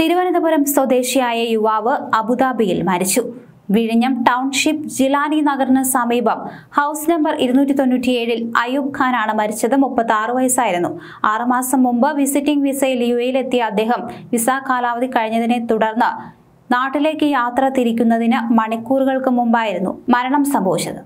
തിരുവനന്തപുരം സ്വദേശിയായ യുവാവ് അബുദാബിയിൽ മരിച്ചു. വിഴിഞ്ഞം ടൗൺഷിപ്പ് ജിലാനി നഗറിന് സമീപം ഹൗസ് നമ്പർ ഇരുന്നൂറ്റി തൊണ്ണൂറ്റിയേഴിൽ അയൂബ് ഖാനാണ് മരിച്ചത്. മുപ്പത്തി ആറ് വയസ്സായിരുന്നു ആറുമാസം മുമ്പ് വിസിറ്റിംഗ് വിസയിൽ യു എത്തിയ അദ്ദേഹം വിസ കാലാവധി കഴിഞ്ഞതിനെ തുടർന്ന് നാട്ടിലേക്ക് യാത്ര തിരിക്കുന്നതിന് മണിക്കൂറുകൾക്ക് മുമ്പായിരുന്നു മരണം സംഭവിച്ചത്.